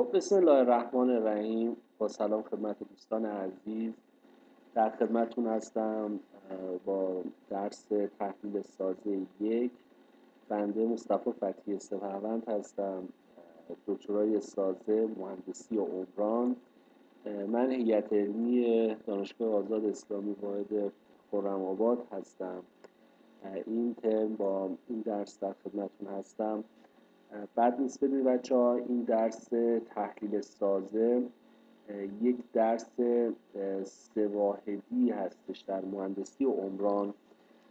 خب بسم الله الرحمن الرحیم. با سلام خدمت دوستان عزیز. در خدمتتون هستم با درس تحلیل سازه یک. بنده مصطفی فتحی سپهوند هستم دکترای سازه مهندسی و عمران. من هیئت علمی دانشگاه آزاد اسلامی واحد خرم آباد هستم. این ترم با این درس در خدمتتون هستم. بعد نیست. بدونید بچه ها این درس تحلیل سازه یک درس سواحدی هستش در مهندسی و عمران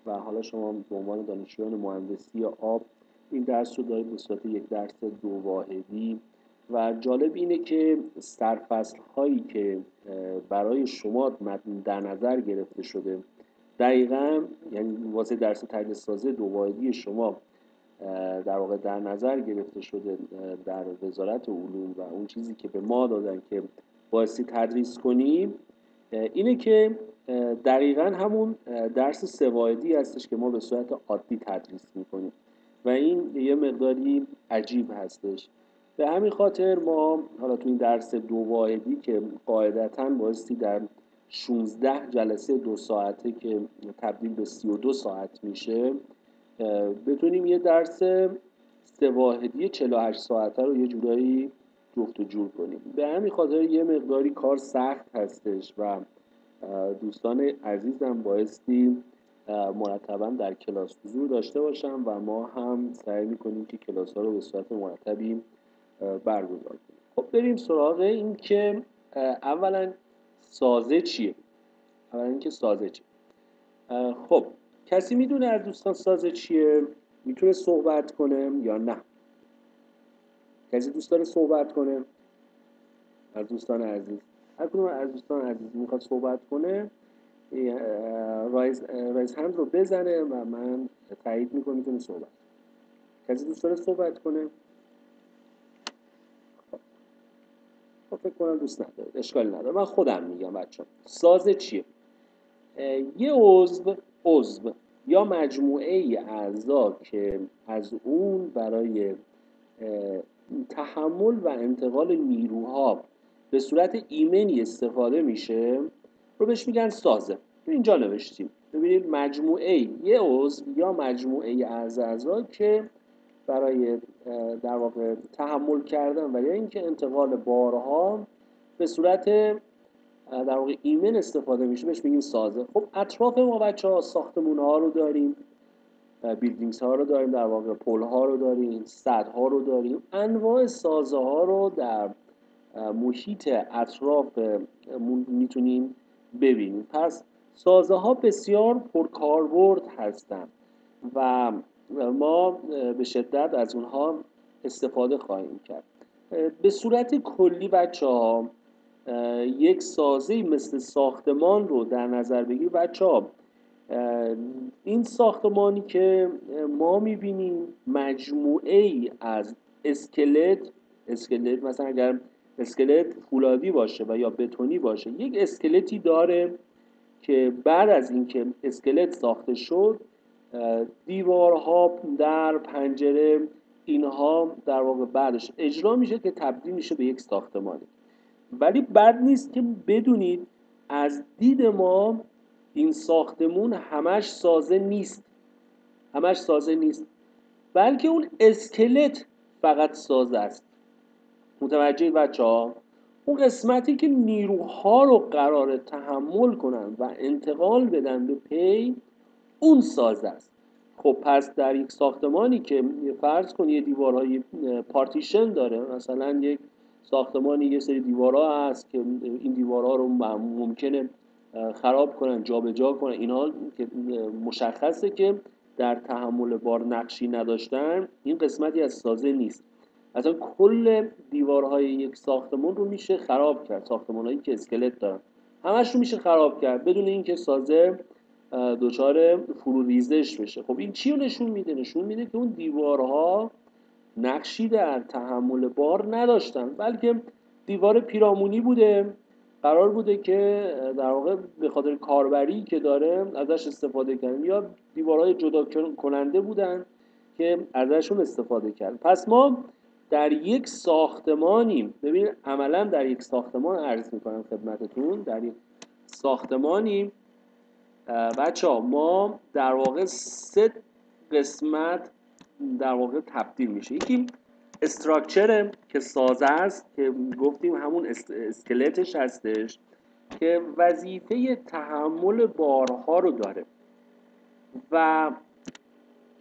و حالا شما به عنوان دانشجویان مهندسی آب این درس رو دارید به صورت یک درس دو واحدی و جالب اینه که سرفصل هایی که برای شما در نظر گرفته شده دقیقا یعنی واسه درس تحلیل سازه دو واحدی شما در واقع در نظر گرفته شده در وزارت علوم و اون چیزی که به ما دادن که بایستی تدریس کنیم اینه که دقیقا همون درس سوایدی هستش که ما به صورت عادی تدریس می‌کنیم و این یه مقداری عجیب هستش. به همین خاطر ما حالا تو این درس دو واحدی که قاعدتا بایستی در 16 جلسه دو ساعته که تبدیل به 32 ساعت میشه بتونیم یه درس سواحدی 48 ساعته رو یه جورایی جفت و جور کنیم. به همین خاطر یه مقداری کار سخت هستش و دوستان عزیزم بایستی مرتبا در کلاس حضور داشته باشم و ما هم سعی می‌کنیم که کلاس ها رو به صورت مرتبی برگزار کنیم. خب بریم سراغ این که اولا سازه چیه؟ اولا اینکه سازه چیه؟ خب کسی می‌دونه از دوستان سازه چیه؟ می‌تونه صحبت کنه یا نه؟ کسی دوست داره صحبت کنه؟ از دوستان عزیز. هر کدوم از دوستان عزیز می‌خواد صحبت کنه رایز, رایز هند رو بزنه و من تایید می‌کنم می‌تونه صحبت کسی دوست داره صحبت کنه؟ خب فکر کنم دوست نداره. اشکالی نداره. من خودم میگم بچه سازه چیه؟ یه عضو عضو یا مجموعه اعضا که از اون برای تحمل و انتقال نیروها به صورت ایمنی استفاده میشه رو بهش میگن سازه. اینجا نوشتیم. ببینید مجموعه یه عضو یا مجموعه از اعضا که برای در واقع تحمل کردن و یا اینکه انتقال بارها به صورت در واقع ایمن استفاده میشه بهش میگیم سازه. خب اطراف ما بچه ها ساختمون ها رو داریم بیلدینگز ها رو داریم در واقع پل ها رو داریم صد ها رو داریم. انواع سازه ها رو در محیط اطراف می‌تونیم ببینیم. پس سازه ها بسیار پرکاربرد هستند و ما به شدت از اونها استفاده خواهیم کرد. به صورت کلی بچه ها یک سازه مثل ساختمان رو در نظر بگیر. بچه ها این ساختمانی که ما می‌بینیم مجموعه ای از اسکلت اسکلت مثلا اگر اسکلت فولادی باشه و یا بتونی باشه یک اسکلتی داره که بعد از اینکه اسکلت ساخته شد دیوارها در پنجره اینها در واقع بعدش اجرا میشه که تبدیل میشه به یک ساختمانی ولی بد نیست که بدونید از دید ما این ساختمون همش سازه نیست. همش سازه نیست. بلکه اون اسکلت فقط سازه است. متوجه بچه ها؟ اون قسمتی که نیروها رو قرار تحمل کنن و انتقال بدن به پی اون سازه است. خب پس در یک ساختمانی که فرض کنید یه دیوارهای پارتیشن داره مثلا یک ساختمانی یه سری دیوارها هست که این دیوارها رو ممکنه خراب کنن جابجا جا کنن. اینها که مشخصه که در تحمل بار نقشی نداشتن این قسمتی از سازه نیست. اصلا کل دیوارهای یک ساختمان رو میشه خراب کرد. ساختمان هایی که اسکلت دارن. همش رو میشه خراب کرد. بدون اینکه سازه دچار فرو ریزش بشه. خب این چی رو نشون میده؟ نشون میده که اون دیوارها نقشی در تحمل بار نداشتن بلکه دیوار پیرامونی بوده. قرار بوده که در واقع به خاطر کاربری که داره ازش استفاده کردن یا دیوارهای جدا کننده بودن که ازشون استفاده کرد پس ما در یک ساختمانیم. ببینید عملا در یک ساختمان عرض می‌کنم خدمتتون. در یک ساختمانیم. بچه ها ما در واقع سه قسمت در واقع تبدیل میشه. یکی استراکچر که سازه است که گفتیم همون اسکلتش هستش که وظیفه تحمل بارها رو داره. و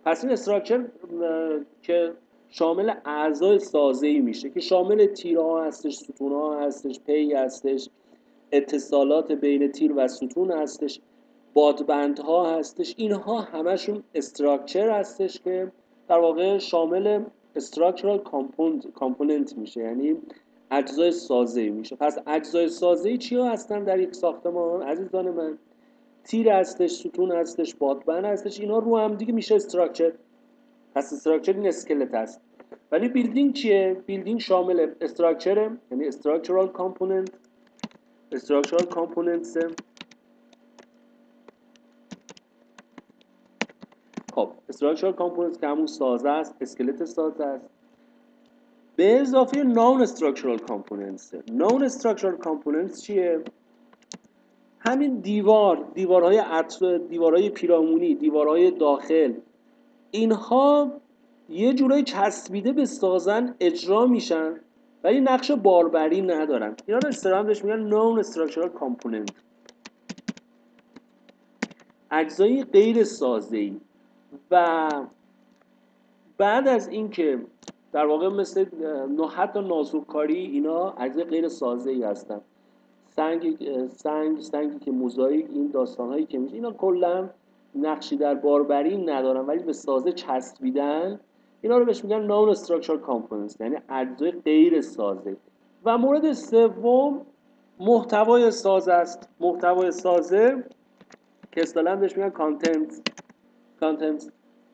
پس این structure که شامل اعضای سازه ای میشه که شامل تیرها هستش ستونها هستش پی هستش اتصالات بین تیر و ستون هستش بادبندها هستش. اینها همشون structure هستش که در واقع شامل structural component میشه. یعنی اجزای سازه میشه. پس اجزای سازه چی هستن در یک ساختمان؟ عزیزان من تیر هستش ستون هستش بادبند هستش اینا رو هم دیگه میشه structure. پس structure این اسکلت هست. ولی building چیه؟ building شامل structure یعنی structural component structural components خب structural component که همون سازه است اسکلت سازه است. به اضافه non-structural components. non-structural components چیه؟ همین دیوار دیوارهای عطر دیوارهای پیرامونی دیوارهای داخل اینها یه جورایی چسبیده به سازن اجرا میشن ولی نقش باربری ندارن. اینا رو استرام بهش میگن نون استراکچرال کامپوننت. اجزای غیر سازه و بعد از اینکه در واقع مثل حتی نازوکاری اینا اجزای غیر سازه ای هستن. سنگ سنگ سنگی که موزاییک این داستان هایی که میشه اینا کلا نقشی در باربری ندارن ولی به سازه چسبیدن اینا رو بهش میگن non-structure components یعنی اجزای غیر سازه. و مورد سوم محتوای سازه است. محتوای سازه که اصطلاحا بهش میگن content content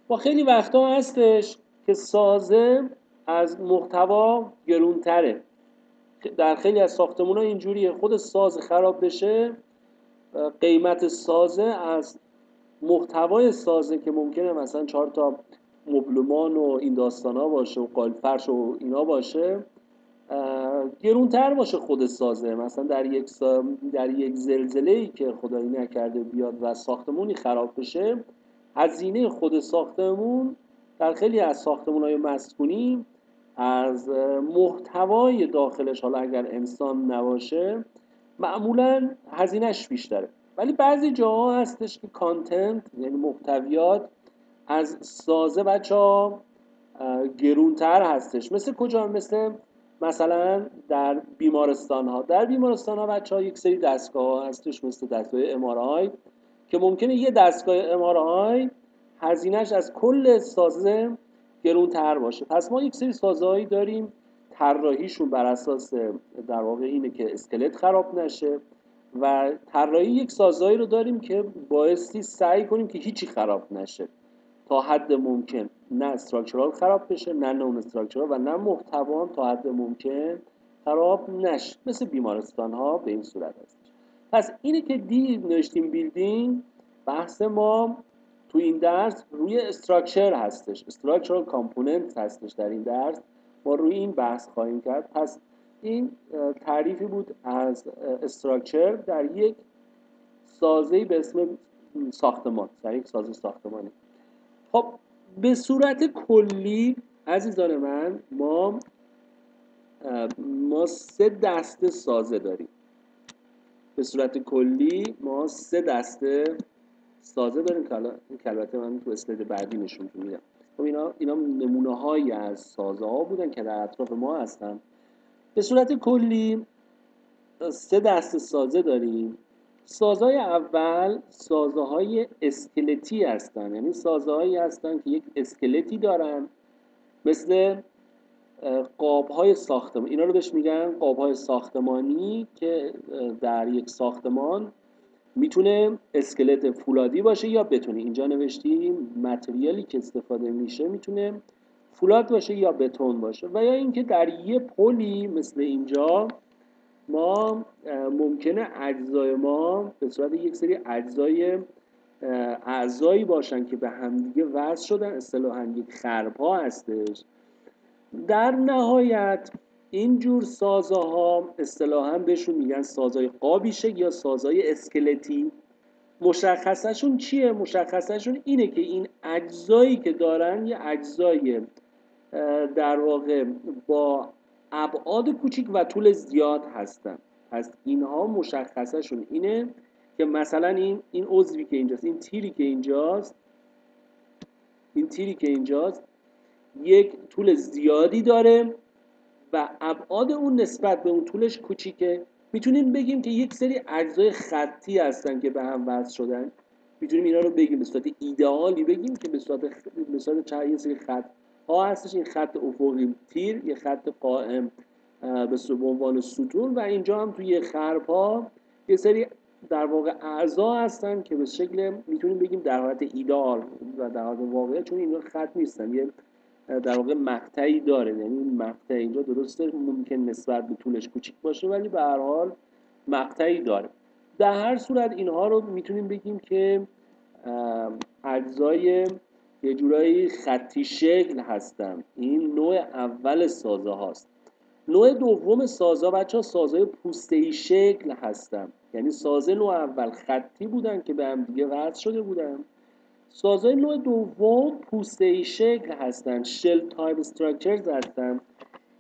با خیلی وقتا هستش که سازه از محتوا گرونتره. در خیلی از ساختمون ها اینجوریه. خود ساز خراب بشه قیمت سازه از محتوای سازه که ممکنه مثلا چهار تا مبلمان و این داستان ها باشه و قالفرش و اینا باشه گرونتر باشه خود سازه مثلا در یک در یک زلزله ای که خدایی نکرده بیاد و ساختمونی خراب بشه هزینه خود ساختمون در خیلی از ساختمون های مسکونی از محتوای داخلش حالا اگر انسان نباشه معمولا هزینهش بیشتره. ولی بعضی جاها هستش که کانتنت یعنی محتویات از سازه بچه ها گرونتر هستش. مثل کجا؟ مثل مثلا در بیمارستان ها در بیمارستان ها بچه ها یک سری دستگاه ها هستش مثل دستگاه امارای که ممکنه یه دستگاه امارای هزینهش از کل سازه گرونتر باشه. پس ما یک سری سازهایی داریم طراحیشون بر اساس در واقع اینه که اسکلت خراب نشه و طراحی یک سازهایی رو داریم که بایستی سعی کنیم که هیچی خراب نشه. تا حد ممکن نه استراکچرال خراب بشه نه نون استراکچرال و نه محتوا تا حد ممکن خراب نشه. مثل بیمارستان ها به این صورت هست پس اینه که دی نوشتیم building بحث ما تو این درس روی structure هستش. structural component هستش در این درس. ما روی این بحث خواهیم کرد. پس این تعریفی بود از structure در یک سازه به اسم ساختمان در یک سازه ساختمانی. خب به صورت کلی عزیزان من ما ما سه دسته سازه داریم. به صورت کلی ما سه دسته سازه داریم که البته من تو اسلاید بعدی نشون میدم. خب اینا اینا نمونه هایی از سازه ها بودن که در اطراف ما هستن. به صورت کلی سه دست سازه داریم. سازهای اول سازه های اسکلتی هستن. یعنی سازه هایی هستن که یک اسکلتی دارن. مثل قاب های ساختمان اینا رو بهش میگن قاب های ساختمانی که در یک ساختمان می‌تونه اسکلت فولادی باشه یا بتونی. اینجا نوشتیم متریالی که استفاده میشه می‌تونه فولاد باشه یا بتون باشه. و یا اینکه در یه پلی مثل اینجا ما ممکنه اجزای ما به صورت یک سری اجزای اعضایی باشن که به همدیگه وصل شدن. اصطلاحا یک خرپا هستش. در نهایت اینجور سازها اصطلاحا بهشون میگن سازهای قابیشه یا سازهای اسکلتی مشخصشون چیه؟ مشخصشون اینه که این اجزایی که دارن یه اجزای در واقع با ابعاد کوچیک و طول زیاد هستن پس اینها مشخصشون اینه که مثلا این این عضوی که اینجاست این تیری که اینجاست این تیری که اینجاست یک طول زیادی داره و ابعاد اون نسبت به اون طولش کوچیکه. می‌تونیم بگیم که یک سری اجزای خطی هستن که به هم وصل شدن. می‌تونیم اینا رو بگیم به صورت ایدئالی بگیم که به صورت به صورت یه سری خط ها هستش. این خط افقی تیر یه خط قائم به عنوان ستون و اینجا هم توی خرپ ها یه سری در واقع اعضا هستن که به شکل می‌تونیم بگیم در حالت ایدال و در حالت واقعی چون اینا خط نیستن. یه در واقع مقطعی داره. یعنی این مقطع اینجا درسته ممکن نسبت به طولش کوچیک باشه ولی به هر حال مقطعی داره. در هر صورت اینها رو می‌تونیم بگیم که اجزای یه جورایی خطی شکل هستن. این نوع اول سازه هاست. نوع دوم سازا بچه ها سازهای پوسته شکل هستن. یعنی سازه نوع اول خطی بودن که به هم دیگه وصل شده بودن. سازهای نوع دوم پوسته ای شکل هستن shell type structures هستن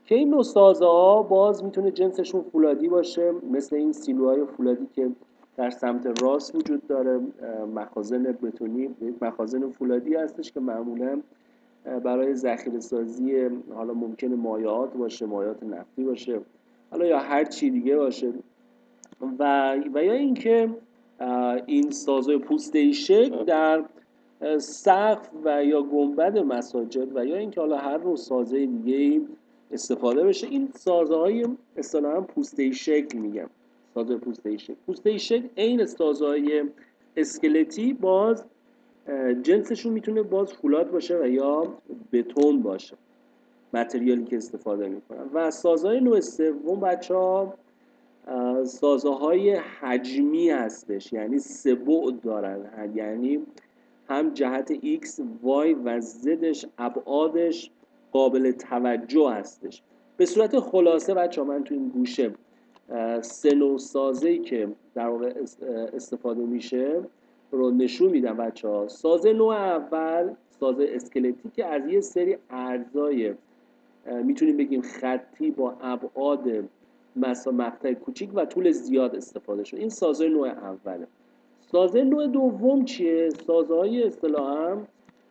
که این نوع سازه ها باز می‌تونه جنسشون فولادی باشه مثل این سیلوهای فولادی که در سمت راست وجود داره مخازن بتونی مخازن فولادی هستش که معمولا برای ذخیره سازی حالا ممکنه مایعات باشه مایعات نفتی باشه حالا یا هر چی دیگه باشه. و و یا اینکه این سازهای پوسته شکل در سقف و یا گنبد مساجد و یا اینکه حالا هر نوع سازه دیگه استفاده بشه. این سازه های اصطلاحا پوسته شکل میگم. سازه پوسته شکل. پوسته شکل عین سازه های اسکلتی باز جنسشون می‌تونه باز فولاد باشه و یا بتون باشه. متریالی که استفاده می‌کنن. و سازهای نوع سوم بچه ها سازه های حجمی هستش. یعنی سه بعد دارن. یعنی هم جهت x, y و زدش ابعادش قابل توجه هستش. به صورت خلاصه بچه من تو این گوشه سه نوع سازه که در واقع استفاده میشه رو نشون میدم بچه ها سازه نوع اول سازه اسکلتی که از یه سری ارزای می‌تونیم بگیم خطی با ابعاد مقطع کوچیک و طول زیاد استفاده شد این سازه نوع اوله. سازه نوع دوم چیه؟ سازه های اصطلاحا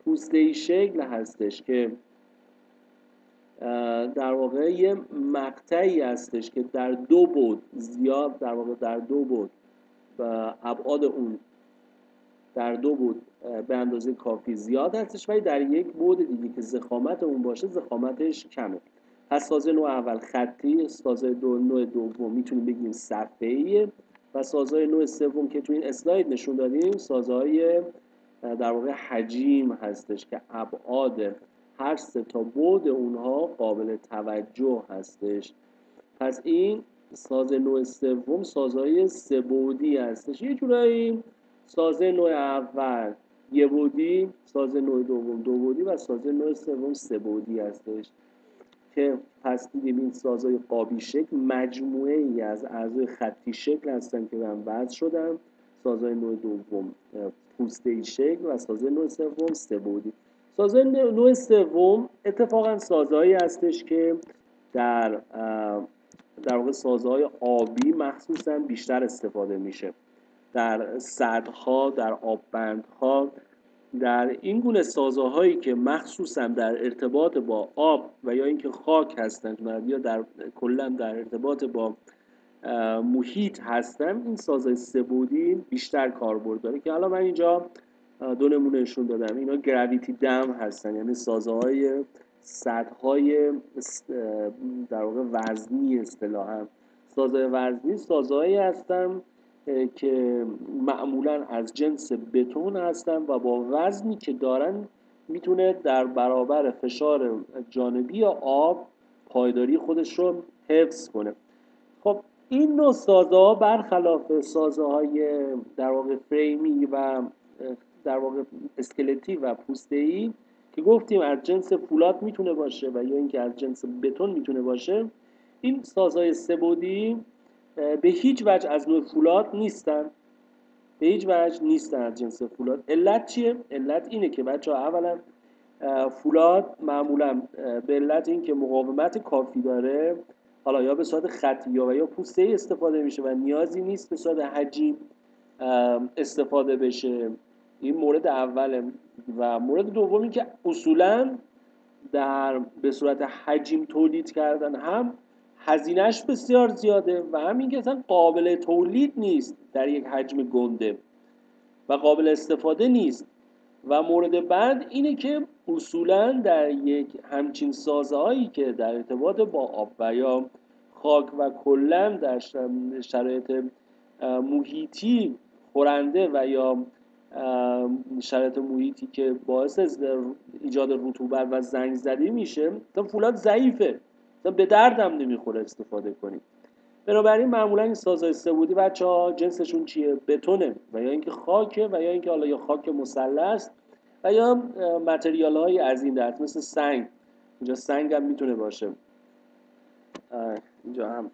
پوسته شکل هستش که در واقع یه مقطعی هستش که در دو بود زیاد در واقع در دو بود و ابعاد اون در دو بود به اندازه کافی زیاد هستش ولی در یک بود دیگه که زخامت اون باشه زخامتش کمه پس سازه نوع اول خطی سازه دو نوع دوم می‌تونیم بگیم صفحه‌ایه و سازهای نوع سوم که تو این اسلاید نشون دادیم سازهای در واقع حجیم هستش که ابعاد هر سه تا بود اونها قابل توجه هستش. پس این ساز نوع سوم سازهای سه بودی هستش. یه جورایی سازه نوع اول یه بودی ساز نوع دوم دو بودی و سازه نوع سوم سه بودی هستش. که پس دیدیم این سازهای قابی شکل مجموعه ای از اعضای خطی شکل هستن که من وضع شدن سازهای نوع دوم پوسته ای شکل و سازه نوع سوم سه بودی. سازه نوع سوم اتفاقا سازهایی هستش که در در واقع سازهای آبی مخصوصا بیشتر استفاده میشه. در سدها در آببندها در این گونه سازهایی که مخصوصا در ارتباط با آب و یا اینکه خاک هستند یا در کلا در ارتباط با محیط هستن این سازه سبودی بیشتر کاربرد داره که حالا من اینجا دو نمونه نشون دادم. اینا گراویتی دم هستن یعنی سازه های های در واقع وزنی اصطلاحا. سازه وزنی سازهایی هستن که معمولا از جنس بتون هستن و با وزنی که دارن می‌تونه در برابر فشار جانبی آب پایداری خودش رو حفظ کنه. خب این نوع سازه ها برخلاف سازه های در واقع فریمی و در واقع اسکلتی و پوسته ای که گفتیم از جنس فولاد می‌تونه باشه و یا اینکه از جنس بتون می‌تونه باشه این سازهای سبودی به هیچ وجه از نوع فولاد نیستن. به هیچ وجه نیستن از جنس فولاد. علت چیه؟ علت اینه که بچه ها اولا فولاد معمولا به علت اینکه مقاومت کافی داره حالا یا به صورت خطی یا یا پوسته استفاده میشه و نیازی نیست به صورت حجیم استفاده بشه. این مورد اوله. و مورد دومی که اصولا در به صورت حجیم تولید کردن هم هزینهش بسیار زیاده و همین که اصلا قابل تولید نیست در یک حجم گنده و قابل استفاده نیست. و مورد بعد اینه که اصولا در یک همچین سازهایی که در ارتباط با آب و یا خاک و کلا در شرایط محیطی خورنده و یا شرایط محیطی که باعث ایجاد رطوبت و زنگ زدی میشه تا فولاد ضعیفه. تا به دردم نمی‌خوره استفاده کنیم بنابراین معمولا این سازهای سبودی بچه ها جنسشون چیه؟ بتونه. و یا اینکه خاکه و یا اینکه حالا یا خاک مثلث و یا متریال های از این درد مثل سنگ. اینجا سنگ هم می‌تونه باشه. اینجا هم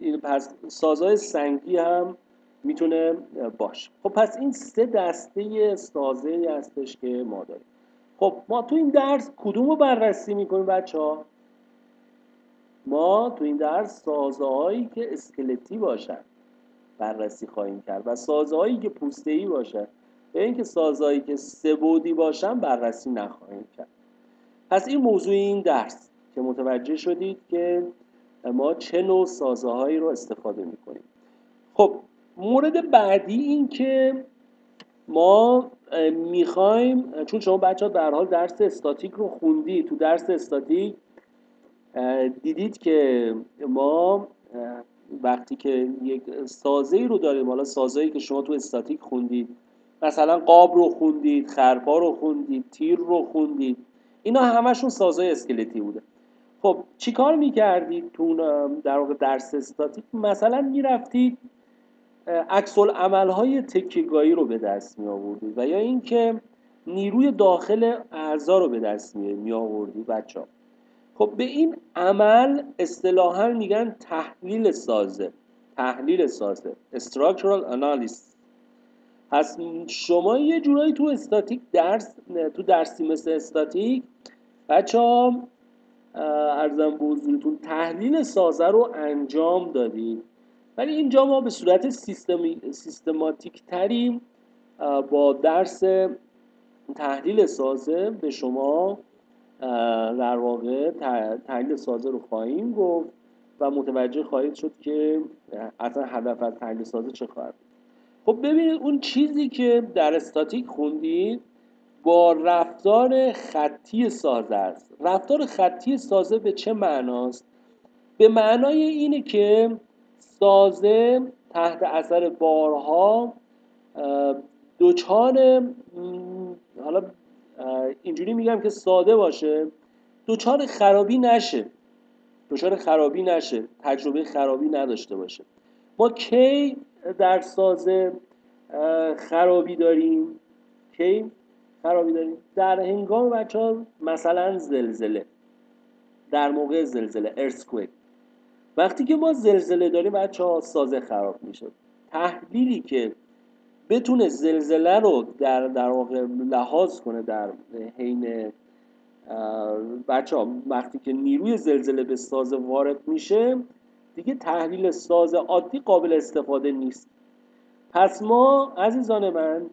این پس سازهای سنگی هم می‌تونه باشه. خب پس این سه دسته سازه هستش که ما داریم. خب ما تو این درس کدوم رو بررسی می‌کنیم بچه ها ما تو این درس سازه هایی که اسکلتی باشن بررسی خواهیم کرد و سازه هایی که پوسته ای باشن. به اینکه سازهایی که سبودی باشن بررسی نخواهیم کرد. پس این موضوع این درس که متوجه شدید که ما چه نوع سازه هایی رو استفاده می‌کنیم. خب مورد بعدی این که ما می‌خوایم چون شما بچه ها در حال درس استاتیک رو خوندی تو درس استاتیک دیدید که ما وقتی که یک سازه رو داریم حالا سازهایی که شما تو استاتیک خوندید مثلا قاب رو خوندید خرپا رو خوندید تیر رو خوندید اینا همشون سازهای اسکلتی بوده. خب چیکار می‌کردید تو در واقع درس استاتیک؟ مثلا می‌رفتید عکس های تکیگاهی رو به دست می آوردید و یا اینکه نیروی داخل اعضا رو به دست می آوردید بچه ها خب به این عمل اصطلاحا میگن تحلیل سازه تحلیل سازه structural analysis. پس شما یه جورایی تو استاتیک درس تو درسی مثل استاتیک بچه ها ارزم به حضورتون تحلیل سازه رو انجام دادید ولی اینجا ما به صورت سیستماتیک تری با درس تحلیل سازه به شما در واقع تحلیل سازه رو خواهیم گفت و متوجه خواهید شد که اصلا هدف از تحلیل سازه چه خواهد خب ببینید اون چیزی که در استاتیک خوندید با رفتار خطی سازه است. رفتار خطی سازه به چه معناست؟ به معنای اینه که سازه تحت اثر بارها دوچار حالا اینجوری میگم که ساده باشه دوچار خرابی نشه. دوچار خرابی نشه. تجربه خرابی نداشته باشه. ما کی در سازه خرابی داریم؟ کی خرابی داریم؟ در هنگام بچه ها مثلا زلزله. در موقع زلزله ارسکویک وقتی که ما زلزله داریم بچه ها سازه خراب میشه تحلیلی که بتونه زلزله رو در در واقع لحاظ کنه در حین بچه ها وقتی که نیروی زلزله به ساز وارد میشه دیگه تحلیل ساز عادی قابل استفاده نیست. پس ما عزیزان من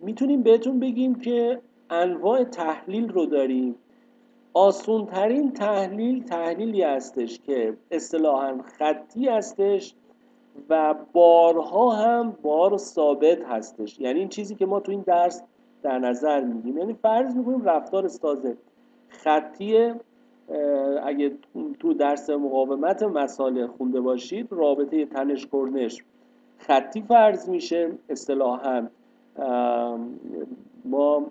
می‌تونیم بهتون بگیم که انواع تحلیل رو داریم. آسون ترین تحلیل تحلیلی هستش که اصطلاحا خطی هستش و بارها هم بار ثابت هستش. یعنی این چیزی که ما تو این درس در نظر میگیم یعنی فرض می‌کنیم رفتار سازه خطی اگه تو درس مقاومت مساله خونده باشید رابطه تنش کرنش خطی فرض میشه. اصطلاحا ما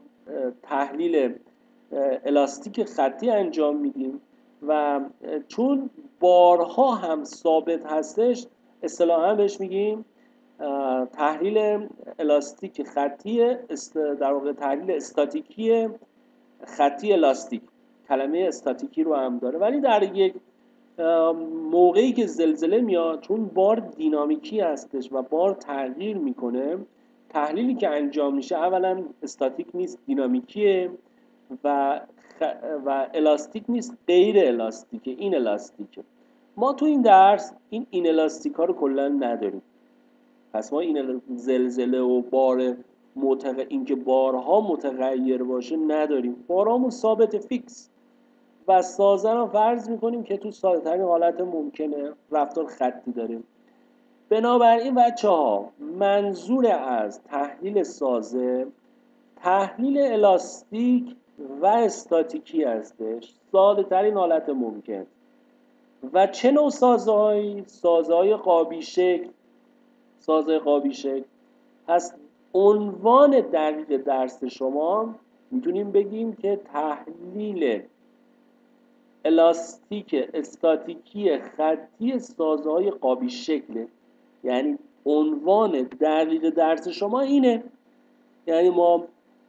تحلیل الاستیک خطی انجام میدیم و چون بارها هم ثابت هستش اصطلاحا بهش میگیم تحلیل الاستیک خطی در واقع تحلیل استاتیکی خطی الاستیک. کلمه استاتیکی رو هم داره. ولی در یک موقعی که زلزله میاد چون بار دینامیکی هستش و بار تغییر می‌کنه تحلیلی که انجام میشه اولا استاتیک نیست دینامیکیه و, و الاستیک نیست غیر الاستیکه این الاستیکه. ما تو این درس این این الاستیک ها رو کلا نداریم. پس ما این زلزله و بار متغ... اینکه بارها متغیر باشه نداریم. بارامون ثابت فیکس. و سازه رو فرض می‌کنیم که تو ساده ترین حالت ممکنه رفتار خطی داریم. بنابراین بچه ها منظور از تحلیل سازه تحلیل الاستیک و استاتیکی هستش ساده ترین حالت ممکن. و چه نوع سازه هایی؟ سازه های قابی شکل سازه قابی شکل؟ پس عنوان دقیق درس شما می‌تونیم بگیم که تحلیل الاستیک استاتیکی خطی سازه های قابی شکله یعنی عنوان دقیق درس شما اینه. یعنی ما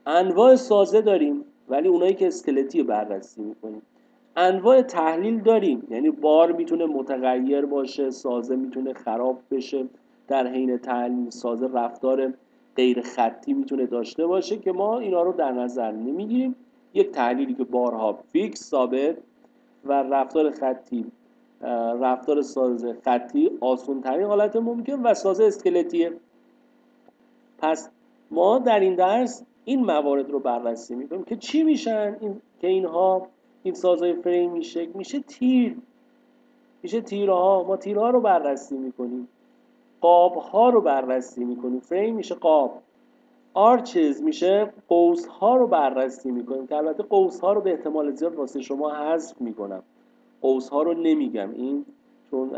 انواع سازه داریم ولی اونایی که اسکلتی بررسی می‌کنیم. انواع تحلیل داریم. یعنی بار می‌تونه متغیر باشه سازه می‌تونه خراب بشه در حین تحلیل سازه رفتار غیر خطی می‌تونه داشته باشه که ما اینا رو در نظر نمی‌گیریم. یک تحلیلی که بارها فیکس ثابت و رفتار خطی رفتار سازه خطی آسون ترین حالت ممکن و سازه اسکلتیه. پس ما در این درس این موارد رو بررسی می‌کنیم که چی میشن؟ این که اینها این سازهای فریم میشه میشه تیر. میشه تیرها. ما تیرها رو بررسی می‌کنیم. قاب ها رو بررسی می‌کنیم. فریم میشه قاب. آرچز میشه قوس ها رو بررسی می‌کنیم. که البته قوس ها رو به احتمال زیاد واسه شما حذف می‌کنم. قوس ها رو نمیگم. این چون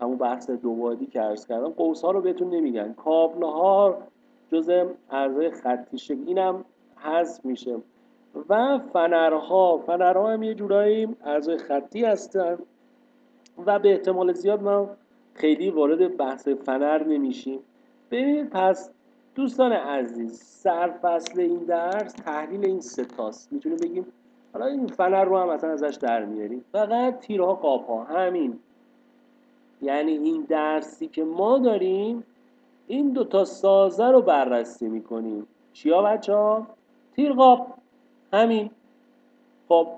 همون بحث دوبادی که عرض کردم قوس ها رو بهتون نمیگن کابل ها جزء ارزای خطی شکل. اینم حذف میشه. و فنرها. فنرها هم یه جورایی ارزای خطی هستن و به احتمال زیاد ما خیلی وارد بحث فنر نمیشیم. ببینید پس دوستان عزیز سرفصل این درس تحلیل این ستاست می‌تونیم بگیم حالا این فنر رو هم مثلا ازش در میاریم. فقط تیرها قاپها. همین. یعنی این درسی که ما داریم این دوتا سازه رو بررسی می‌کنیم. چیا بچه ها؟ تیر قاب همین. خب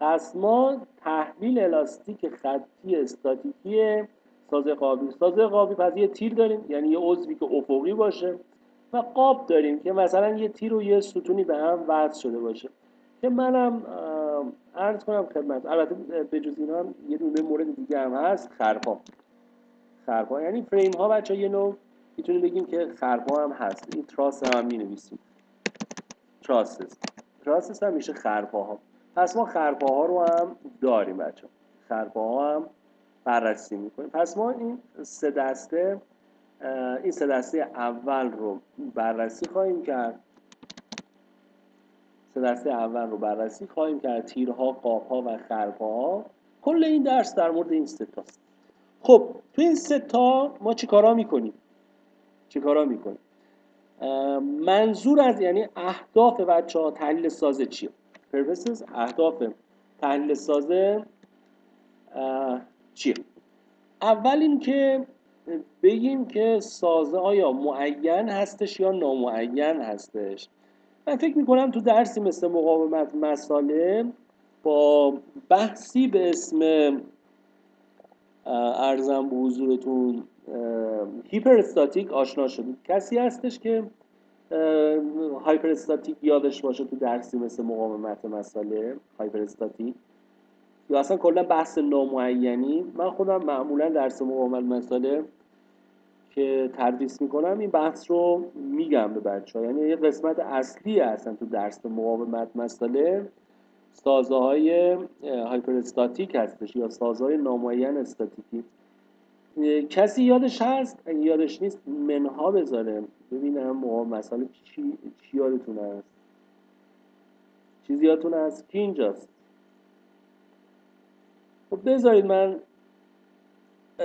پس ما تحلیل الاستیک خطی استاتیکی سازه قابی سازه قابی پس یه تیر داریم یعنی یه عضوی که افقی باشه و قاب داریم که مثلا یه تیر و یه ستونی به هم وصل شده باشه. که منم عرض کنم خدمت البته به جز اینا هم یه دونه مورد دیگه هم هست خرپا. خرپا یعنی فریم ها بچه یه نوع می‌تونیم بگیم که خرپا هم هست. این truss هم, می نویسیم trusses trusses هم میشه خرپا ها پس ما خرپا ها رو هم داریم بچه خرپا ها هم بررسی می‌کنیم. پس ما این سه دسته این سه دسته اول رو بررسی خواهیم کرد. سه دسته اول رو بررسی خواهیم کرد. تیرها، قابها و خرپاها. کل این درس در مورد این سه تاست خب تو این سه تا ما چیکارا می‌کنیم؟ چیکارا می‌کنیم؟ منظور از یعنی اهداف بچه ها تحلیل سازه چیه؟ Purposes اهداف تحلیل سازه چیه؟ اول اینکه بگیم که سازه آیا معین هستش یا نامعین هستش. من فکر می‌کنم تو درسی مثل مقاومت مساله با بحثی به اسم ارزم به حضورتون هیپرستاتیک آشنا شدید. کسی هستش که هایپرستاتیک یادش باشه تو درسی مثل مقاومت مساله هایپرستاتیک؟ یا اصلا کلا بحث نامعینی؟ من خودم معمولا درس مقاومت مساله که تدریس می‌کنم این بحث رو میگم به بچه ها یعنی یه قسمت اصلی هستن تو درس مقاومت مساله سازه های هایپرستاتیک هستش یا سازه های نامعین استاتیکی. کسی یادش هست؟ یادش نیست منها بذاره. ببینم مقاومت مساله چی, چی یادتون هست. چیزی یادتون هست؟ کی اینجاست؟ خب بذارید من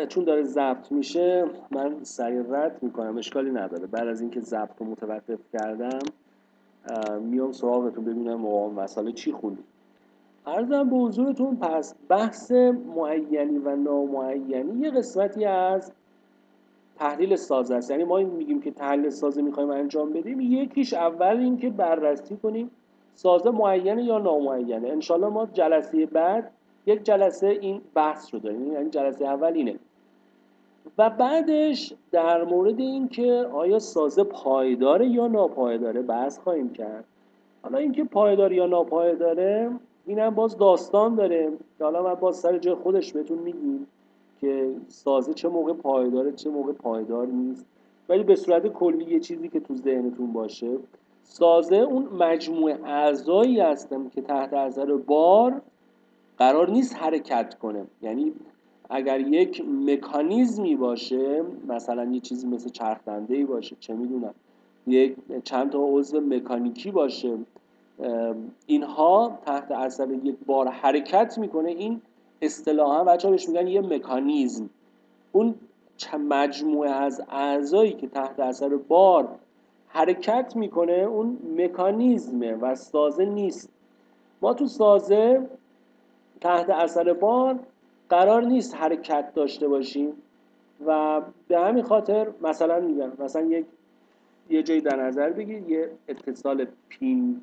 چون داره ضبط میشه من سریع رد می‌کنم. اشکالی نداره. بعد از اینکه ضبط رو متوقف کردم میام سراغتون ببینم ما مسئله چی خوندیم ارزم به حضورتون پس بحث معینی و نامعینی یه قسمتی از تحلیل سازه است. یعنی ما میگیم که تحلیل سازه می‌خوایم انجام بدیم. یکیش اول اینکه بررسی کنیم سازه معینه یا نامعینه انشالله ما جلسه بعد یک جلسه این بحث رو داریم. یعنی جلسه اول اینه. و بعدش در مورد اینکه آیا سازه پایداره یا ناپایداره بحث خواهیم کرد. حالا اینکه پایدار یا ناپایداره اینم باز داستان داره. که حالا من باز سر جای خودش بهتون میگیم که سازه چه موقع پایداره چه موقع پایدار نیست. ولی به صورت کلی یه چیزی که تو ذهنتون باشه سازه اون مجموعه اعضایی هستن که تحت اثر بار قرار نیست حرکت کنه. یعنی اگر یک مکانیزمی باشه مثلا یه چیزی مثل چرخ باشه چه می‌دونم یک چند تا عضو مکانیکی باشه اینها تحت اثر یک بار حرکت می‌کنه این اصطلاحا بچه بهش میگن یه مکانیزم. اون مجموعه از اعضایی که تحت اثر بار حرکت می‌کنه اون مکانیزمه و سازه نیست. ما تو سازه تحت اثر بار قرار نیست حرکت داشته باشیم و به همین خاطر مثلا میگم مثلا یک یه جایی در نظر بگیر یه اتصال پین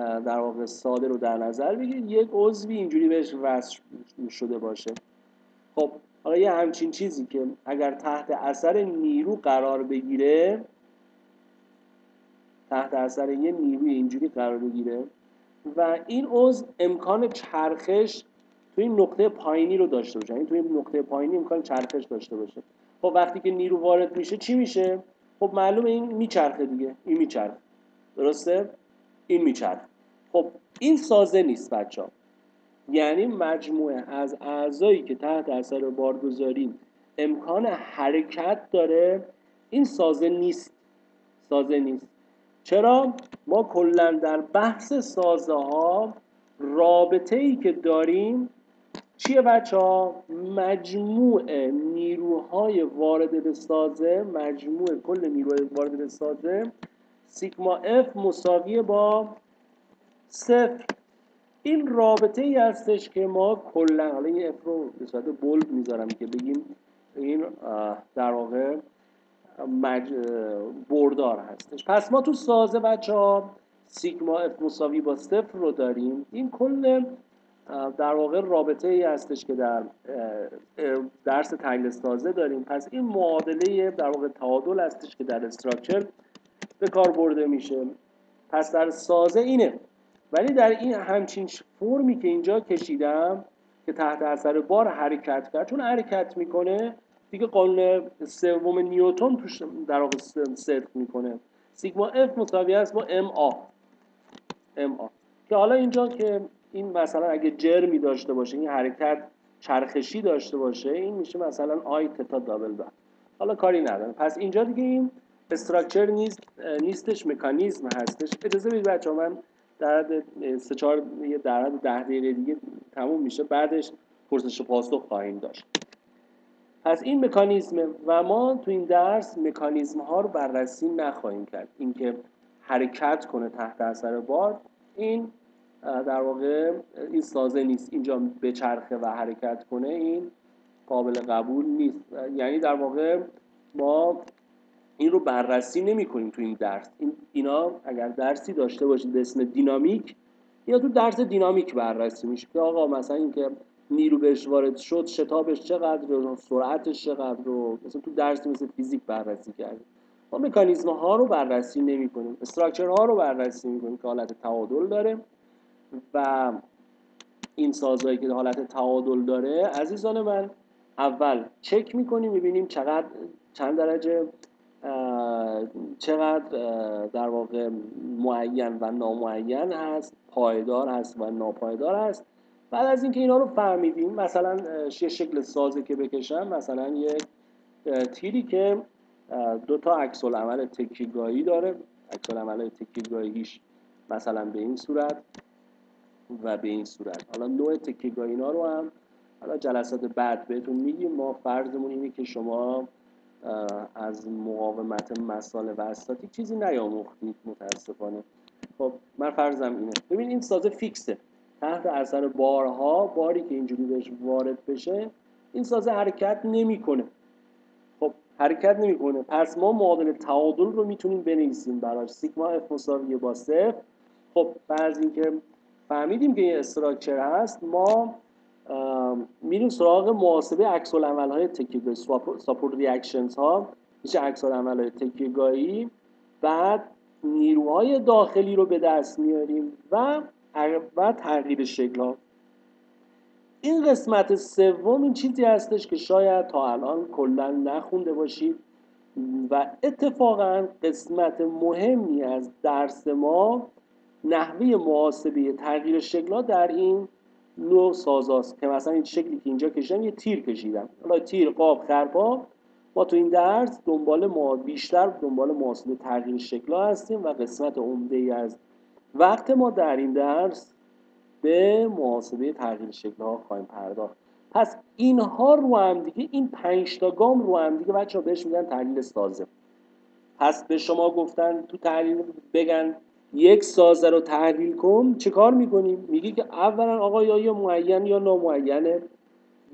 در واقع ساده رو در نظر بگیر. یک عضوی اینجوری بهش وصل شده باشه. خب حالا یه همچین چیزی که اگر تحت اثر نیرو قرار بگیره تحت اثر یه نیروی اینجوری قرار بگیره و این عضو امکان چرخش توی نقطه پایینی رو داشته باشه. یعنی توی نقطه پایینی امکان چرخش داشته باشه. خب وقتی که نیرو وارد میشه چی میشه؟ خب معلومه این میچرخه دیگه. این میچرخه. درسته؟ این میچرخه خب این سازه نیست بچه ها. یعنی مجموعه از اعضایی که تحت اثر بار گذاریم امکان حرکت داره این سازه نیست سازه نیست چرا ما کلا در بحث سازه ها رابطه ای که داریم چیه بچه ها؟ مجموع نیروهای وارد به سازه مجموع کل نیروهای وارد به سازه سیگما F مساویه با صفر. این رابطه ای هستش که ما کلا حالا این F رو به صورت bold می‌ذارم که بگیم این در واقع مج... بردار هستش. پس ما تو سازه بچه ها سیگما F مساوی با صفر رو داریم. این کل در واقع رابطه ای هستش که در درس تحلیل سازه داریم. پس این معادله در واقع تعادل هستش که در structure به کار برده میشه. پس در سازه اینه. ولی در این همچین فرمی که اینجا کشیدم که تحت اثر بار حرکت کرد چون حرکت می‌کنه دیگه قانون سوم نیوتن توش در واقع صدق می‌کنه. سیگما اف مساوی است با ام آ. ام آ. که حالا اینجا که این مثلا اگه جرمی داشته باشه این حرکت چرخشی داشته باشه این میشه مثلا آی تتا دابل بر حالا کاری نداره پس اینجا دیگه این استراکچر نیست نیستش مکانیزم هستش. اجازه بدید بچه من در سه چهار در ده دقیقه دیگه تموم میشه. بعدش پرسش و پاسخ خواهیم داشت. پس این مکانیزم و ما تو این درس مکانیزم ها رو بررسی نخواهیم کرد. اینکه حرکت کنه تحت اثر بار این در واقع این سازه نیست. اینجا بچرخه و حرکت کنه این قابل قبول نیست. یعنی در واقع ما این رو بررسی نمی کنیم تو این درس. این اینا اگر درسی داشته باشید اسم دینامیک یا تو درس دینامیک بررسی میشه که آقا مثلا اینکه نیرو بهش وارد شد شتابش چقدر و سرعتش چقدر رو مثلا تو درسی مثل فیزیک بررسی کردیم. ما مکانیزم ها رو بررسی نمی کنیم. استراکچر ها رو بررسی می کنیم که حالت تعادل داره و این سازهایی که حالت تعادل داره عزیزان من اول چک می‌کنیم می‌بینیم چقدر چند درجه چقدر در واقع معین و نامعین هست پایدار هست و ناپایدار هست. بعد از اینکه اینا رو فهمیدیم مثلا یه شکل سازه که بکشم مثلا یک تیری که دو تا عکس العمل تکیگاهی داره. عکس العمل تکیگاهیش مثلا به این صورت و به این صورت. حالا نوع تکیگاهی اینا رو هم حالا جلسات بعد بهتون میگیم. ما فرضمون اینه که شما از مقاومت مسائل و چیزی نیاموختید متاسفانه. خب من فرضم اینه. ببین این سازه فیکسه. تحت اثر بارها باری که اینجوری بهش وارد بشه این سازه حرکت نمی‌کنه. خب حرکت نمی‌کنه. پس ما معادله تعادل رو می‌تونیم بنویسیم براش. سیگما F مساوی با صفر. خب بعد اینکه فهمیدیم که این structure هست ما میریم سراغ محاسبه عکس العمل های تکیه‌گاهی support reactions ها میشه عکس العمل های تکیه‌گاهی. بعد نیروهای داخلی رو به دست میاریم و و تغییر شکل ها این قسمت سوم این چیزی هستش که شاید تا الان کلا نخونده باشید و اتفاقا قسمت مهمی از درس ما نحوه محاسبه تغییر شکل در این نوع سازاست که مثلا این شکلی که اینجا کشیدم یه تیر کشیدم. حالا تیر قاب خرپا ما تو این درس دنبال ما بیشتر دنبال محاسبه تغییر شکل هستیم و قسمت عمده ای از وقت ما در این درس به محاسبه تغییر شکل ها خواهیم پرداخت. پس اینها رو هم دیگه این پنج تا گام رو هم دیگه بچه ها بهش میگن تحلیل سازه. پس به شما گفتن تو تحلیل بگن یک سازه رو تحلیل کن چه کار می‌کنیم میگی که اولا آقا یا یا معین یا نامعینه.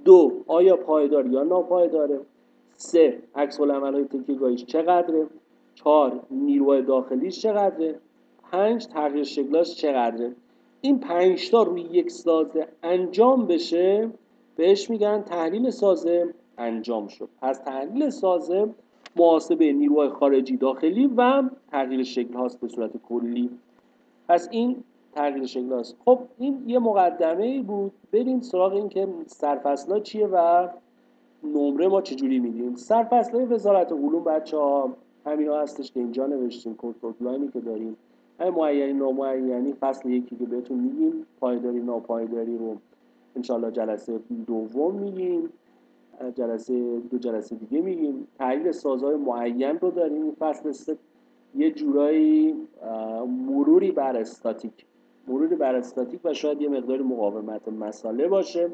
دو آیا پایدار یا ناپایداره؟ سه عکس های تکیهگاهیش چقدره؟ چهار نیروی داخلیش چقدره؟ پنج تغییر شکلاش چقدره؟ این پنج تا روی یک سازه انجام بشه بهش میگن تحلیل سازه انجام شد. پس تحلیل سازه محاسبه نیروهای خارجی داخلی و تغییر شکل هاست به صورت کلی. پس این تغییر شکل هاست. خب این یه مقدمه ای بود. بریم سراغ این که سرفصل چیه و نمره ما چجوری میدیم. سرفصل وزارت علوم بچه ها همین هستش که اینجا نوشتیم. کنترل که داریم. همین معینی نامعینی فصل یکی که بهتون میگیم. پایداری ناپایداری رو انشالله جلسه دوم میگیم. جلسه دو جلسه دیگه میگیم. تحلیل سازهای معین رو داریم. فصل سه یه جورایی مروری بر استاتیک. مروری بر استاتیک و شاید یه مقداری مقاومت مساله باشه.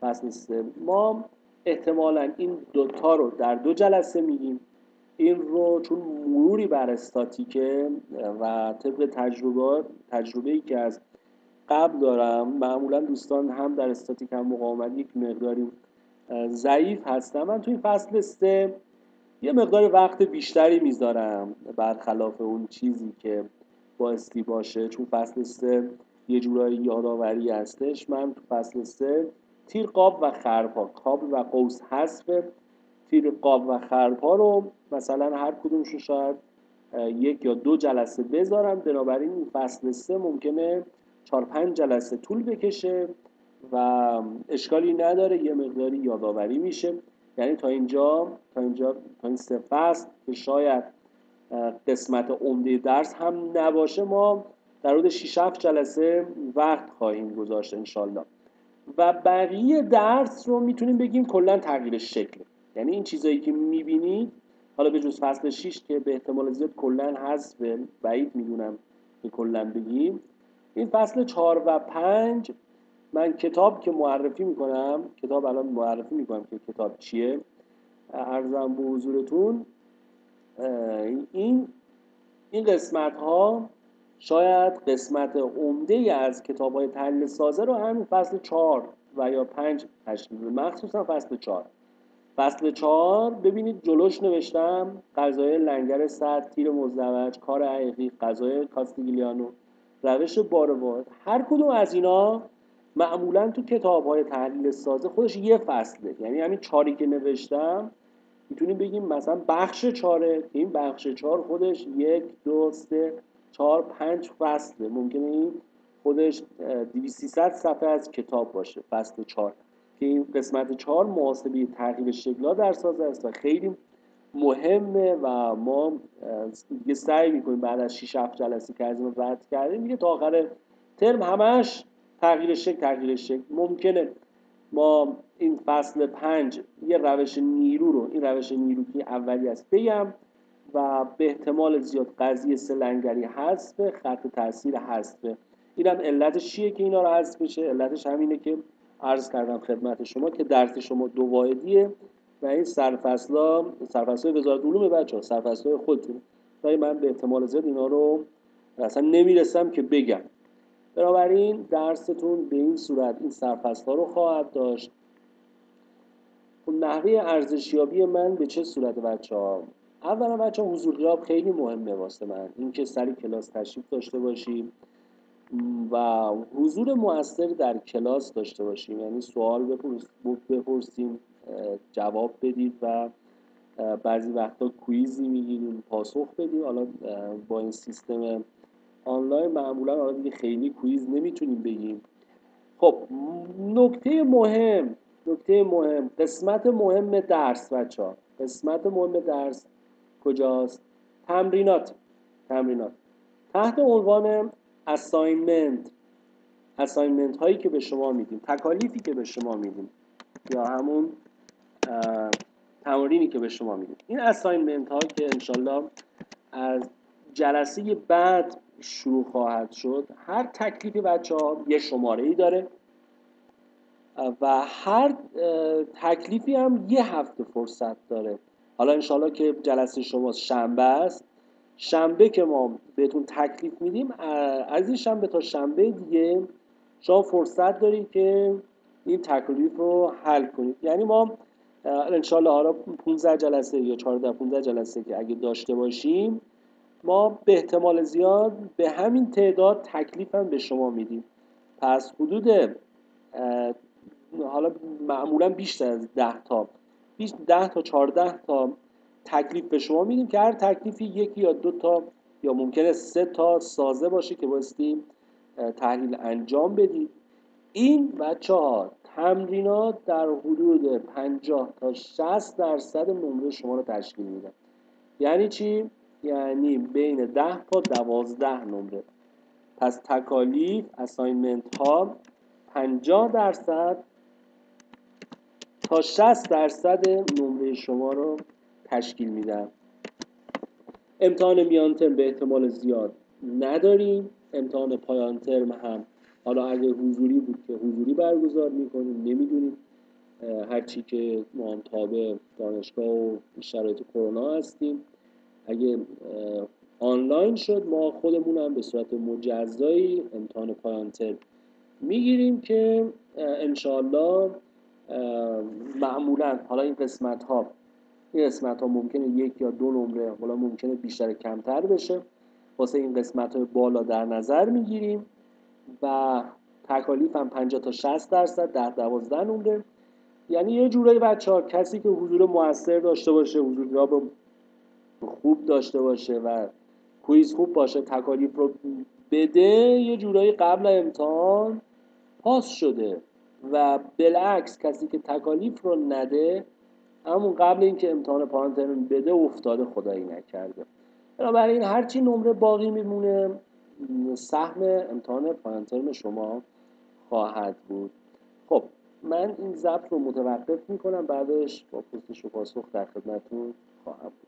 فصل سه ما. احتمالا این دوتا رو در دو جلسه میگیم. این رو چون مروری بر استاتیکه و طبق تجربه تجربه ای که از قبل دارم معمولا دوستان هم در استاتیک هم مقاومت یک مقداری ضعیف هستم. من توی فصل سه یه مقدار وقت بیشتری می‌ذارم برخلاف اون چیزی که بایستی باشه. چون فصل سه یه جورایی یادآوری هستش. من تو فصل سه تیر قاب و خرپا قاب و قوس حذف تیر قاب و خرپا رو مثلا هر کدومشو شاید یک یا دو جلسه بذارم. بنابراین این فصل سه ممکنه چهار پنج جلسه طول بکشه. و اشکالی نداره یه مقداری یادآوری میشه. یعنی تا اینجا تا اینجا تا این سه فصل که شاید قسمت عمده درس هم نباشه. ما در حدود 6 7 جلسه وقت خواهیم گذاشت انشالله و بقیه درس رو می‌تونیم بگیم کلا تغییر شکل. یعنی این چیزایی که می‌بینید حالا به جز فصل 6 که به احتمال زیاد کلا حذف بعید می‌دونم که کلا بگیم. این فصل 4 و 5 من کتاب که معرفی می‌کنم کتاب الان معرفی می‌کنم که کتاب چیه. ارزم به حضورتون این این قسمت ها شاید قسمت عمده از کتاب های تحلیل سازه رو همین فصل 4 و یا 5 تشکیل مخصوصا فصل 4 فصل 4 ببینید جلوش نوشتم غذای لنگر سرد تیر مزدوج کار حقیقی غذای کاستیگلیانو روش باروارد هر کدوم از اینا معمولا تو کتاب های تحلیل سازه خودش یه فصله. یعنی همین چاری که نوشتم می‌تونیم بگیم مثلا بخش چاره این بخش چهار خودش یک دو سه چهار پنج فصله. ممکنه این خودش 2300 صفحه از کتاب باشه فصل چهار. که این قسمت چهار محاسبه تغییر شکلا در سازه است و خیلی مهمه و ما دیگه سعی می‌کنیم بعد از 6 7 جلسه که از این رد کردیم دیگه تا آخر ترم همش تغییر شکل تغییر شکل. ممکنه ما این فصل پنج یه روش نیرو رو این روش نیرو که اولی است بگم و به احتمال زیاد قضیه سلنگری حذف خط تاثیر حذفه اینم علتش چیه که اینا رو حذف بشه؟ علتش همینه که عرض کردم خدمت شما که درس شما دو واحدیه و این سرفصلا سرفصلای وزارت علوم بچه ها سرفصلای خودتون. ولی من به احتمال زیاد اینا رو اصلا نمی‌رسم که بگم. بنابراین درستون به این صورت این سرفصل ها رو خواهد داشت. خب نحوه ارزشیابی من به چه صورت بچه ها اولا بچه ها حضور غیاب خیلی مهمه واسه من. اینکه سری کلاس تشریف داشته باشیم و حضور موثر در کلاس داشته باشیم. یعنی سوال بپرسیم جواب بدید و بعضی وقتا کویزی می‌گیریم پاسخ بدیم. حالا با این سیستم آنلاین معمولا حالا دیگه خیلی quiz نمی‌تونیم بگیم. خب نکته مهم نکته مهم قسمت مهم درس بچه ها قسمت مهم درس کجاست؟ تمرینات تمرینات. تحت عنوان assignment assignment هایی که به شما میدیم تکالیفی که به شما میدیم یا همون تمرینی که به شما میدیم. این اساینمنت ها که انشالله از جلسه بعد شروع خواهد شد. هر تکلیفی بچه ها یه شماره ای داره و هر تکلیفی هم یه هفته فرصت داره. حالا انشالله که جلسه شما شنبه است. شنبه که ما بهتون تکلیف میدیم از این شنبه تا شنبه دیگه شما فرصت دارید که این تکلیف رو حل کنید. یعنی ما انشالله حالا 15 جلسه یا 14 15 جلسه که اگه داشته باشیم ما به احتمال زیاد به همین تعداد تکلیف هم به شما میدیم. پس حدود حالا معمولا بیشتر از 10 تا 10 تا 14 تا تکلیف به شما میدیم که هر تکلیفی یکی یا دو تا یا ممکنه سه تا سازه باشه که بایستی تحلیل انجام بدید این بچه ها تمرینات در حدود 50 تا 60 درصد نمره شما رو تشکیل میدن. یعنی چی؟ یعنی بین 10 تا 12 نمره. پس تکالیف اساینمنت ها 50 درصد تا 60 درصد نمره شما رو تشکیل میدن. امتحان میان ترم به احتمال زیاد نداریم. امتحان پایان ترم هم حالا اگه حضوری بود که حضوری برگزار می‌کنیم نمی‌دونیم. هرچی که ما هم تابع دانشگاه و شرایط کرونا هستیم. اگه آنلاین شد ما خودمون هم به صورت مجزایی امتحان پایان ترم می‌گیریم که انشاءالله معمولا حالا این قسمت ها این قسمت ها ممکنه یک یا دو نمره حالا ممکنه بیشتر کمتر بشه. واسه این قسمت های بالا در نظر می‌گیریم و تکالیف هم 50 تا 60 درصد در 12 نمره. یعنی یه جورایی بچه ها کسی که حضور موثر داشته باشه حضور خوب داشته باشه و کویز خوب باشه تکالیف رو بده یه جورایی قبل امتحان پاس شده و بالعکس کسی که تکالیف رو نده همون قبل اینکه امتحان پایان بده افتاده خدایی نکرده. بنابراین هرچی نمره باقی میمونه سهم امتحان پایان شما خواهد بود. خب من این ضبط رو متوقف می‌کنم بعدش با پرسش و پاسخ در خدمتتون خواهم بود.